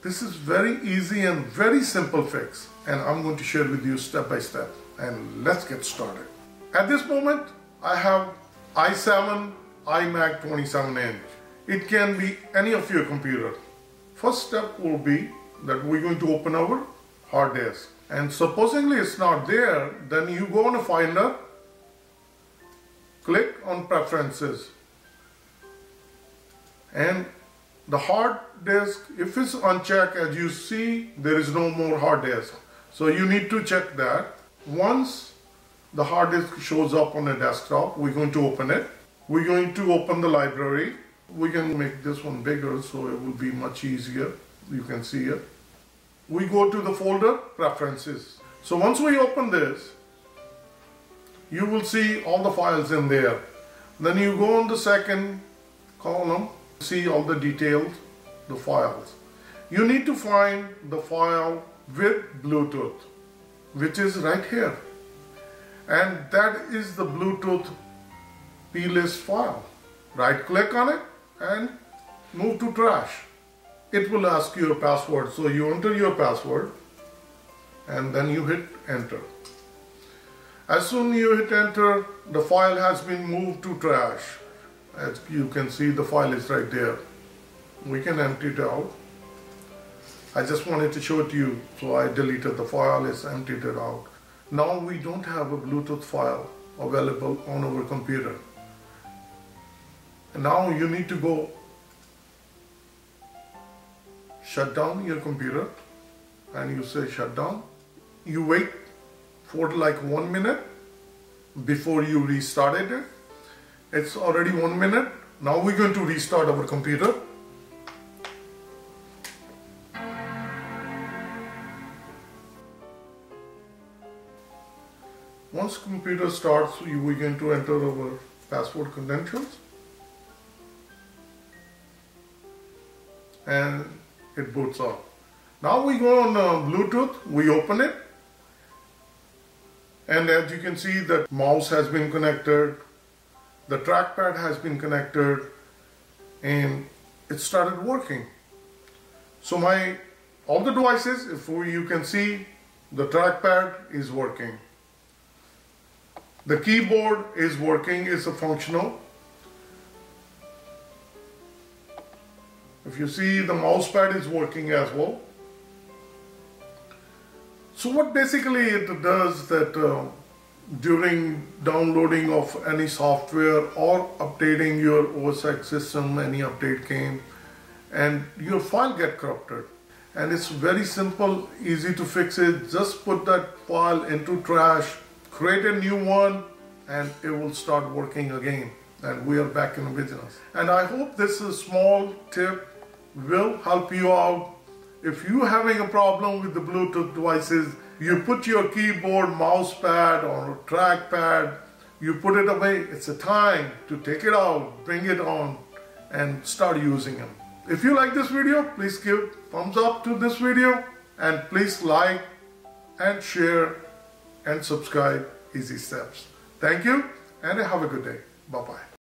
This is very easy and very simple fix and I'm going to share with you step by step and let's get started. At this moment I have i7 iMac 27 inch. It can be any of your computer. First step will be that we're going to open our hard disk and supposedly it's not there then you go on a finder click on preferences and the hard disk if it's unchecked as you see there is no more hard disk. So you need to check that. Once the hard disk shows up on a desktop we're going to open it. We're going to open the library. We can make this one bigger so it will be much easier. You can see it. We go to the folder preferences. So once we open this you will see all the files in there. Then you go on the second column see all the details, the files. You need to find the file with Bluetooth, which is right here. And that is the Bluetooth plist file. Right click on it and move to trash. It will ask you a password. So you enter your password and then you hit enter. As soon as you hit enter, the file has been moved to trash as you can see the file is right there. We can empty it out. I just wanted to show it to you so I deleted the file is emptied it out. Now we don't have a Bluetooth file available on our computer. And now you need to go shut down your computer and you say shut down. You wait for like one minute before you restarted it it's already one minute. Now we're going to restart our computer. Once computer starts, we're going to enter our password credentials. And it boots up. Now we go on uh, Bluetooth, we open it. And as you can see, the mouse has been connected, the trackpad has been connected and it started working. So my all the devices, if you can see the trackpad is working. The keyboard is working, is a functional. If you see the mouse pad is working as well. So what basically it does that uh, during downloading of any software or updating your OS X system, any update came, and your file get corrupted. And it's very simple, easy to fix it. Just put that file into trash, create a new one, and it will start working again. And we are back in business. And I hope this is small tip will help you out. If you're having a problem with the Bluetooth devices, you put your keyboard, mouse pad or trackpad, you put it away. It's a time to take it out, bring it on and start using them. If you like this video, please give thumbs up to this video and please like and share and subscribe Easy Steps. Thank you and have a good day. Bye-bye.